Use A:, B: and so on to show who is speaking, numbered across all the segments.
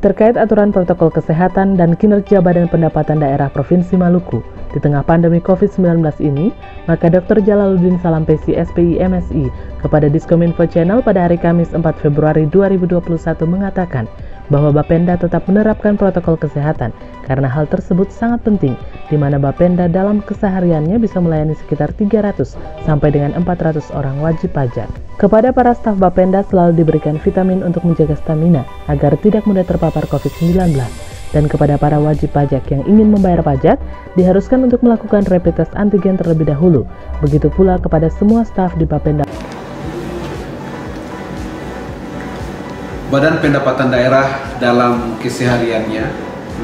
A: terkait aturan protokol kesehatan dan kinerja Badan Pendapatan Daerah Provinsi Maluku di tengah pandemi COVID-19 ini, maka Dr. Jalaluddin Salampesi SPI MSI kepada Diskominfo Channel pada hari Kamis 4 Februari 2021 mengatakan bahwa Bapenda tetap menerapkan protokol kesehatan karena hal tersebut sangat penting di mana Bapenda dalam kesehariannya bisa melayani sekitar 300 sampai dengan 400 orang wajib pajak. Kepada para staf Bapenda selalu diberikan vitamin untuk menjaga stamina agar tidak mudah terpapar COVID-19 dan kepada para wajib pajak yang ingin membayar pajak diharuskan untuk melakukan rapid test antigen terlebih dahulu. Begitu pula kepada semua staf di Bapenda.
B: Badan Pendapatan Daerah dalam kesehariannya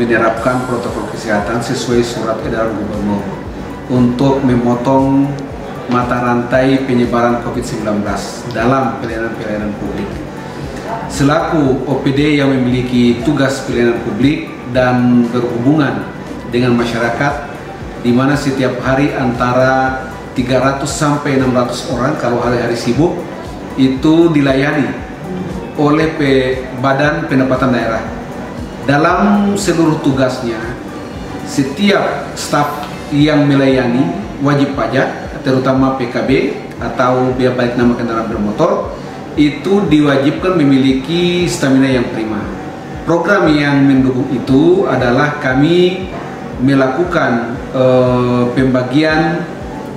B: menerapkan protokol kesehatan sesuai surat edaran gubernur untuk memotong mata rantai penyebaran COVID-19 dalam pelayanan-pelayanan publik. Selaku OPD yang memiliki tugas pelayanan publik dan berhubungan dengan masyarakat, di mana setiap hari antara 300 sampai 600 orang kalau hari-hari sibuk itu dilayani oleh Badan Pendapatan Daerah. Dalam seluruh tugasnya, setiap staf yang melayani wajib pajak, terutama PKB atau biaya balik nama kendaraan bermotor, itu diwajibkan memiliki stamina yang prima. Program yang mendukung itu adalah kami melakukan eh, pembagian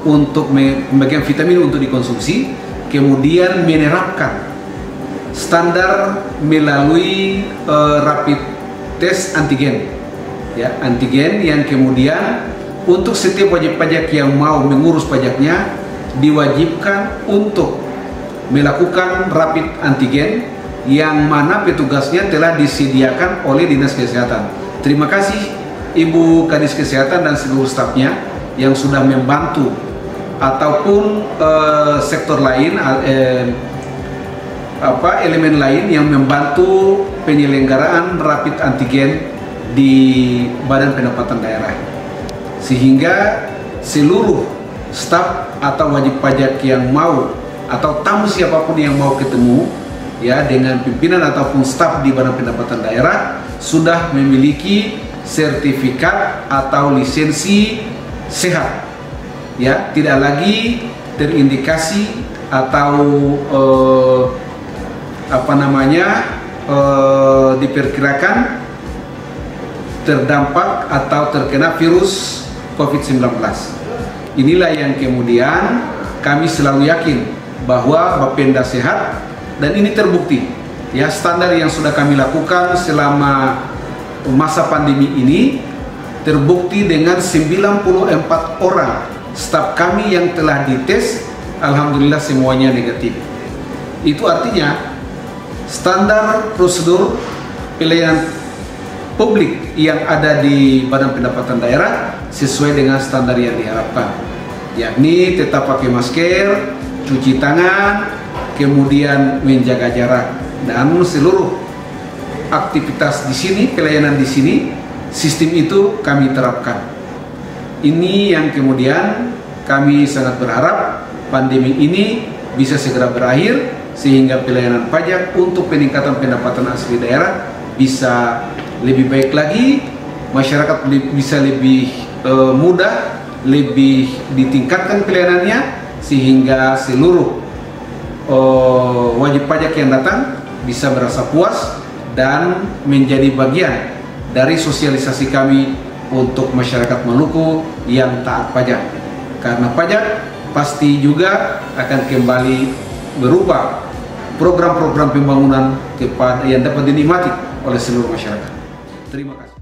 B: untuk pembagian vitamin untuk dikonsumsi, kemudian menerapkan standar melalui uh, rapid test antigen ya antigen yang kemudian untuk setiap wajib pajak yang mau mengurus pajaknya diwajibkan untuk melakukan rapid antigen yang mana petugasnya telah disediakan oleh Dinas Kesehatan. Terima kasih Ibu Kadis Kesehatan dan seluruh stafnya yang sudah membantu ataupun uh, sektor lain uh, apa elemen lain yang membantu penyelenggaraan rapid antigen di Badan Pendapatan Daerah sehingga seluruh staf atau wajib pajak yang mau atau tamu siapa pun yang mau ketemu ya dengan pimpinan ataupun staf di Badan Pendapatan Daerah sudah memiliki sertifikat atau lisensi sehat ya. Tidak lagi terindikasi atau uh, apa namanya e, diperkirakan terdampak atau terkena virus COVID-19. Inilah yang kemudian kami selalu yakin bahwa Bapenda sehat dan ini terbukti. Ya, standar yang sudah kami lakukan selama masa pandemi ini terbukti dengan 94 orang staf kami yang telah dites alhamdulillah semuanya negatif. Itu artinya standar prosedur pelayanan publik yang ada di Badan Pendapatan Daerah sesuai dengan standar yang diharapkan yakni tetap pakai masker, cuci tangan, kemudian menjaga jarak dan seluruh aktivitas di sini, pelayanan di sini, sistem itu kami terapkan. Ini yang kemudian kami sangat berharap pandemi ini bisa segera berakhir sehingga pelayanan pajak untuk peningkatan pendapatan asli daerah bisa lebih baik lagi, masyarakat bisa lebih uh, mudah, lebih ditingkatkan pelayanannya sehingga seluruh uh, wajib pajak yang datang bisa merasa puas dan menjadi bagian dari sosialisasi kami untuk masyarakat Maluku yang taat pajak. Karena pajak pasti juga akan kembali berubah program-program pembangunan kepada yang dapat dinikmati oleh seluruh masyarakat. Terima kasih.